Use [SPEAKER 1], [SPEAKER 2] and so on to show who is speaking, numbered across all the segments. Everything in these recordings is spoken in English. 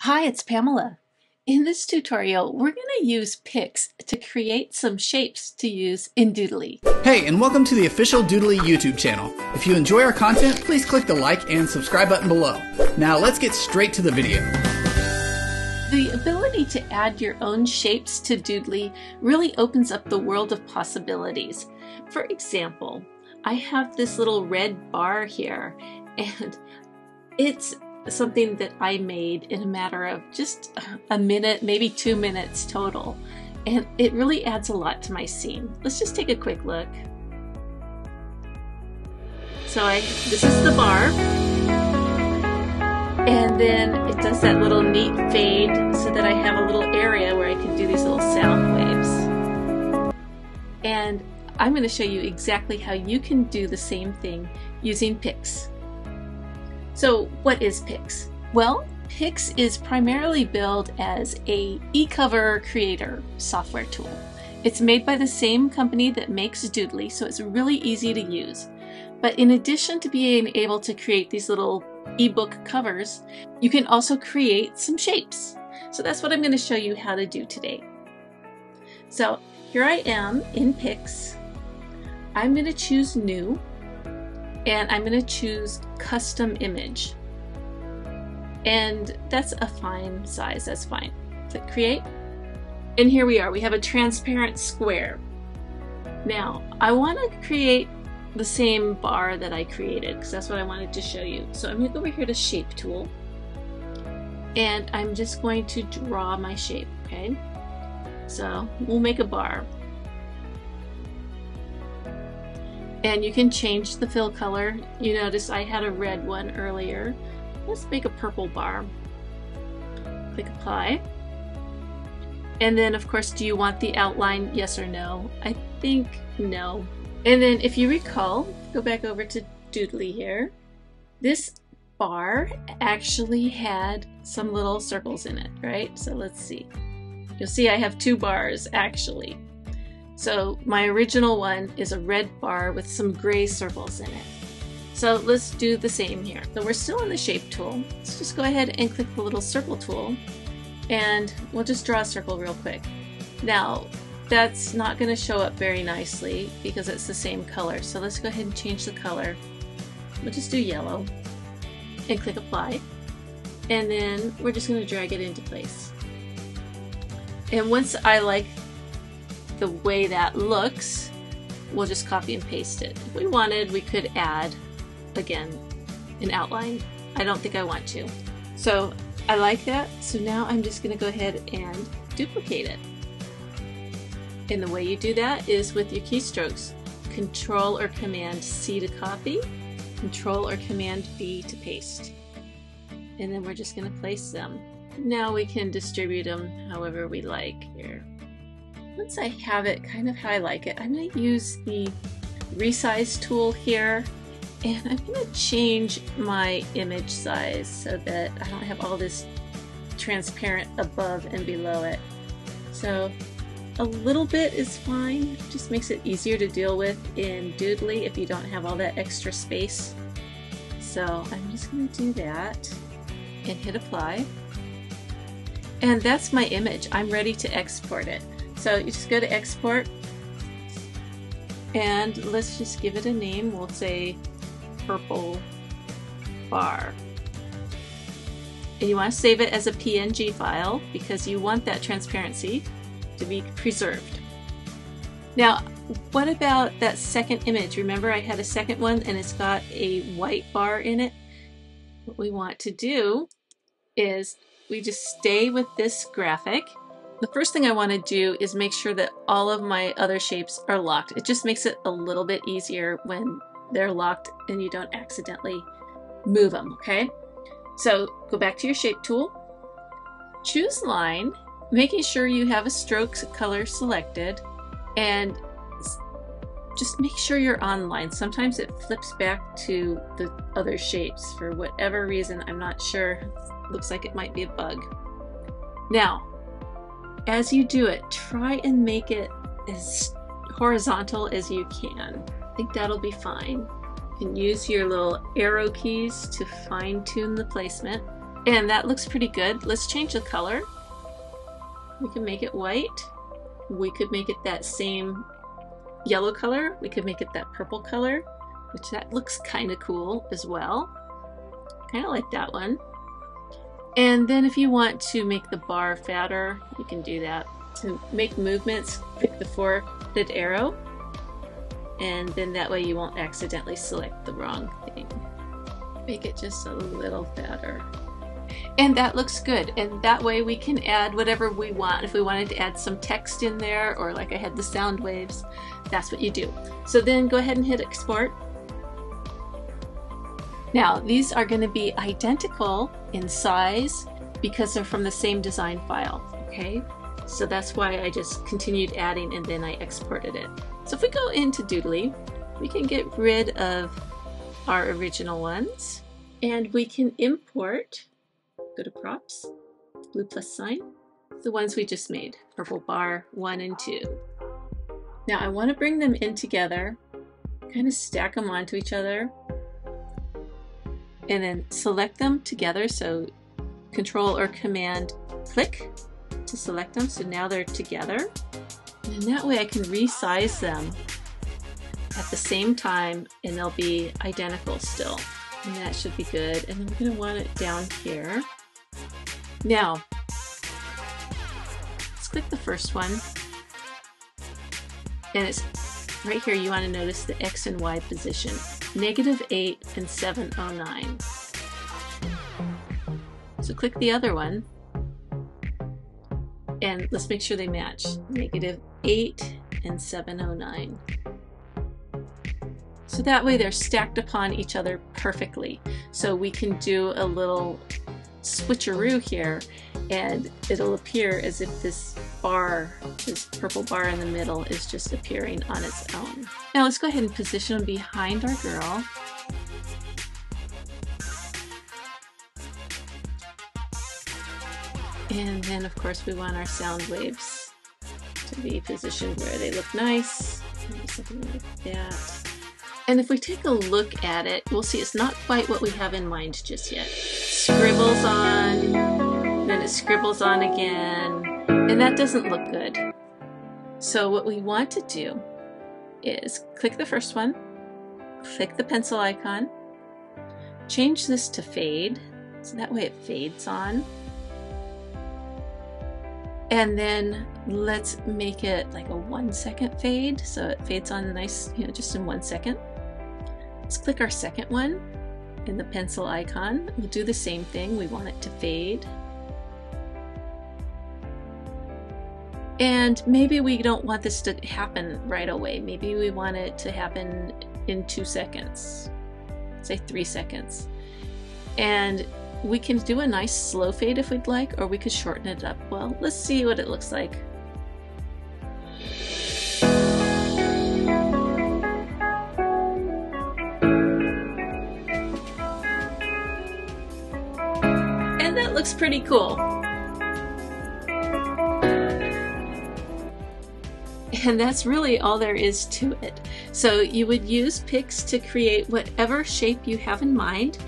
[SPEAKER 1] Hi, it's Pamela. In this tutorial, we're going to use Pyks to create some shapes to use in Doodly.
[SPEAKER 2] Hey, and welcome to the official Doodly YouTube channel. If you enjoy our content, please click the like and subscribe button below. Now let's get straight to the video.
[SPEAKER 1] The ability to add your own shapes to Doodly really opens up the world of possibilities. For example, I have this little red bar here, and it's something that I made in a matter of just a minute, maybe two minutes total. And it really adds a lot to my scene. Let's just take a quick look. So I, this is the bar. And then it does that little neat fade so that I have a little area where I can do these little sound waves. And I'm going to show you exactly how you can do the same thing using Pyks. So what is Pyks? Well, Pyks is primarily billed as a e-cover creator software tool. It's made by the same company that makes Doodly, so it's really easy to use. But in addition to being able to create these little ebook covers, you can also create some shapes. So that's what I'm going to show you how to do today. So here I am in Pyks. I'm going to choose New and I'm going to choose custom image. And that's a fine size, that's fine. Click create. And here we are, we have a transparent square. Now, I want to create the same bar that I created because that's what I wanted to show you. So I'm going to go over here to shape tool and I'm just going to draw my shape, okay? So we'll make a bar. And you can change the fill color. You notice I had a red one earlier. Let's make a purple bar. Click apply. And then of course, do you want the outline? Yes or no? I think no. And then if you recall, go back over to Doodly here. This bar actually had some little circles in it, right? So let's see. You'll see I have two bars actually. So my original one is a red bar with some gray circles in it. So let's do the same here. So we're still in the shape tool. Let's just go ahead and click the little circle tool and we'll just draw a circle real quick. Now that's not going to show up very nicely because it's the same color. So let's go ahead and change the color. We'll just do yellow and click apply. And then we're just going to drag it into place. And once I like the way that looks, we'll just copy and paste it. If we wanted, we could add, again, an outline. I don't think I want to. So I like that, so now I'm just gonna go ahead and duplicate it. And the way you do that is with your keystrokes. Control or Command C to copy, Control or Command V to paste. And then we're just gonna place them. Now we can distribute them however we like here once I have it kind of how I like it, I'm going to use the resize tool here and I'm going to change my image size so that I don't have all this transparent above and below it. So a little bit is fine, just makes it easier to deal with in Doodly if you don't have all that extra space. So I'm just going to do that and hit apply. And that's my image. I'm ready to export it. So you just go to export and let's just give it a name. We'll say purple bar. And you want to save it as a PNG file because you want that transparency to be preserved. Now, what about that second image? Remember I had a second one and it's got a white bar in it? What we want to do is we just stay with this graphic the first thing I want to do is make sure that all of my other shapes are locked. It just makes it a little bit easier when they're locked and you don't accidentally move them, okay? So go back to your shape tool, choose line, making sure you have a stroke color selected, and just make sure you're on line. Sometimes it flips back to the other shapes for whatever reason. I'm not sure. Looks like it might be a bug. Now, as you do it, try and make it as horizontal as you can. I think that'll be fine. You can use your little arrow keys to fine tune the placement. And that looks pretty good. Let's change the color. We can make it white. We could make it that same yellow color. We could make it that purple color, which that looks kind of cool as well. Kind of like that one. And then if you want to make the bar fatter, you can do that. To make movements, pick the four-headed arrow, and then that way you won't accidentally select the wrong thing. Make it just a little fatter. And that looks good. And that way we can add whatever we want. If we wanted to add some text in there, or like I had the sound waves, that's what you do. So then go ahead and hit export. Now, these are going to be identical in size because they're from the same design file, okay? So that's why I just continued adding and then I exported it. So if we go into Doodly, we can get rid of our original ones and we can import, go to props, blue plus sign, the ones we just made, purple bar one and two. Now I want to bring them in together, kind of stack them onto each other and then select them together. So control or command click to select them. So now they're together. And that way I can resize them at the same time and they'll be identical still. And that should be good. And then we're gonna want it down here. Now, let's click the first one. And it's right here, you wanna notice the X and Y position negative 8 and 709. So click the other one and let's make sure they match. Negative 8 and 709. So that way they're stacked upon each other perfectly. So we can do a little switcheroo here and it'll appear as if this bar, this purple bar in the middle is just appearing on its own. Now let's go ahead and position them behind our girl. And then of course we want our sound waves to be positioned where they look nice. Maybe something like that. And if we take a look at it, we'll see it's not quite what we have in mind just yet. Scribbles on, then it scribbles on again, and that doesn't look good. So what we want to do is click the first one, click the pencil icon, change this to fade, so that way it fades on. And then let's make it like a one second fade, so it fades on nice, you know, just in one second. Let's click our second one in the pencil icon. We'll do the same thing. We want it to fade. And maybe we don't want this to happen right away. Maybe we want it to happen in two seconds, say three seconds. And we can do a nice slow fade if we'd like, or we could shorten it up. Well, let's see what it looks like. And that looks pretty cool. And that's really all there is to it. So you would use Pyks to create whatever shape you have in mind,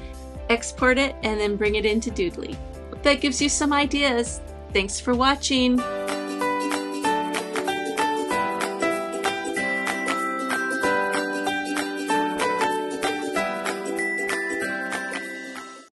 [SPEAKER 1] export it, and then bring it into Doodly. That gives you some ideas. Thanks for watching.